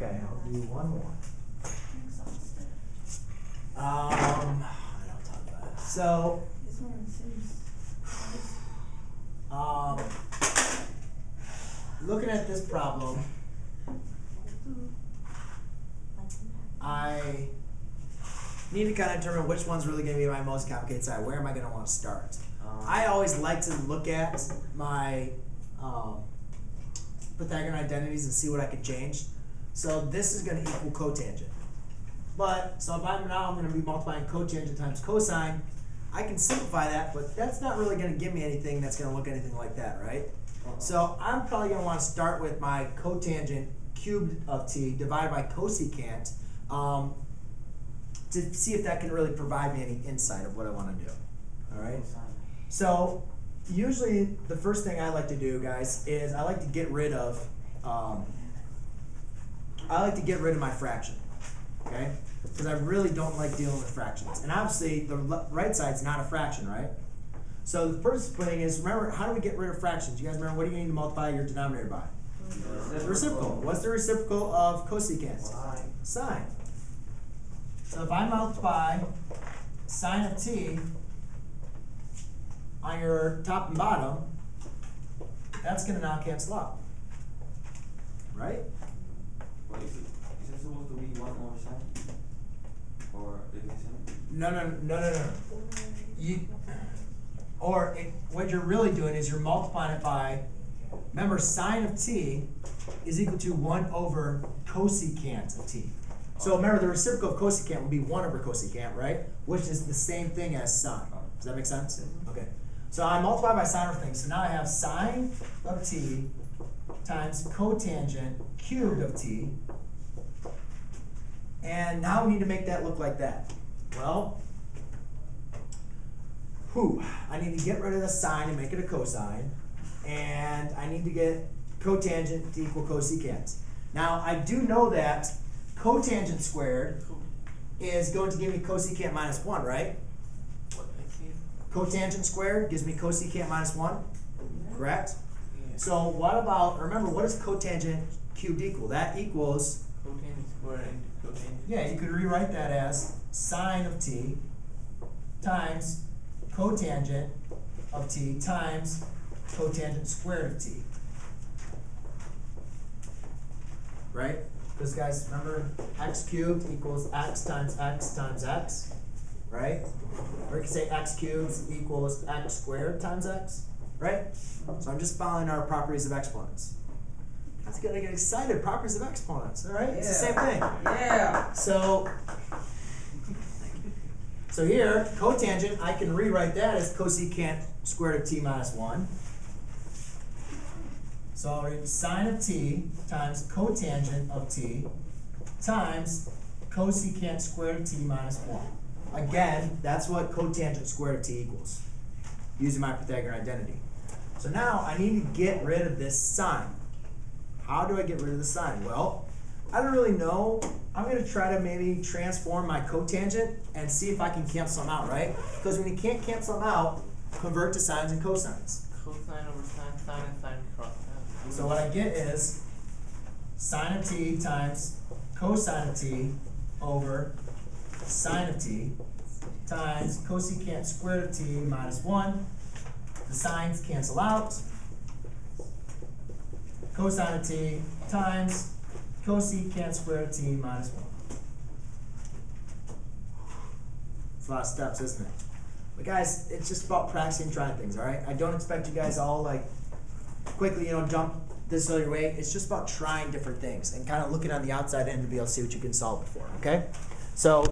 Okay, I'll do one more. Um, I don't talk about it. So, This one seems. um, looking at this problem, I need to kind of determine which one's really going to be my most complicated side. Where am I going to want to start? I always like to look at my um, Pythagorean identities and see what I can change. So this is going to equal cotangent. But, so if I'm now I'm going to be multiplying cotangent times cosine, I can simplify that, but that's not really going to give me anything that's going to look anything like that, right? So I'm probably going to want to start with my cotangent cubed of t divided by cosecant um, to see if that can really provide me any insight of what I want to do. All right? So usually the first thing I like to do, guys, is I like to get rid of um, I like to get rid of my fraction. Okay? Because I really don't like dealing with fractions. And obviously the right side's not a fraction, right? So the first thing is remember how do we get rid of fractions? You guys remember what do you need to multiply your denominator by? The reciprocal. What's the reciprocal of cosecant? Sine. So if I multiply sine of t on your top and bottom, that's going to now cancel out. Right? What is it? Is it supposed to be one over seven? Or is it seven? No, no, no, no, no. You, or it, what you're really doing is you're multiplying it by, remember, sine of t is equal to 1 over cosecant of t. So remember, the reciprocal of cosecant would be 1 over cosecant, right? Which is the same thing as sine. Does that make sense? Mm-hmm. Okay. So I multiply by sine of things. So now I have sine of t times cotangent cubed of t. And now we need to make that look like that. Well, whew, I need to get rid of the sine and make it a cosine. And I need to get cotangent to equal cosecant. Now, I do know that cotangent squared is going to give me cosecant minus 1, right? Cotangent squared gives me cosecant minus 1, correct? So what about, remember, what is cotangent cubed equal? That equals, Cotangent square into cotangent. yeah, you could rewrite that as sine of t times cotangent of t times cotangent squared of t. Right? Because guys, remember, x cubed equals x times x times x, right? Or you can say x cubed equals x squared times x, right? So I'm just following our properties of exponents. That's gonna get excited. Properties of exponents, all right? It's the same thing. Yeah. So, so here, cotangent, I can rewrite that as cosecant squared of t minus 1. So I'll write sine of t times cotangent of t times cosecant squared of t minus 1. Again, that's what cotangent squared of t equals, using my Pythagorean identity. So now I need to get rid of this sine. How do I get rid of the sine? Well, I don't really know. I'm going to try to maybe transform my cotangent and see if I can cancel them out, right? Because when you can't cancel them out, convert to sines and cosines. Cosine over sine, sine and sine cross out. So what I get is sine of t times cosine of t over sine of t times cosecant squared of t minus 1. The sines cancel out. Cosine of t times cosecant squared t minus 1. It's a lot of steps, isn't it? But guys, it's just about practicing trying things, all right? I don't expect you guys all like quickly, you know, jump this other way. It's just about trying different things and kind of looking on the outside end to be able to see what you can solve it for, okay? So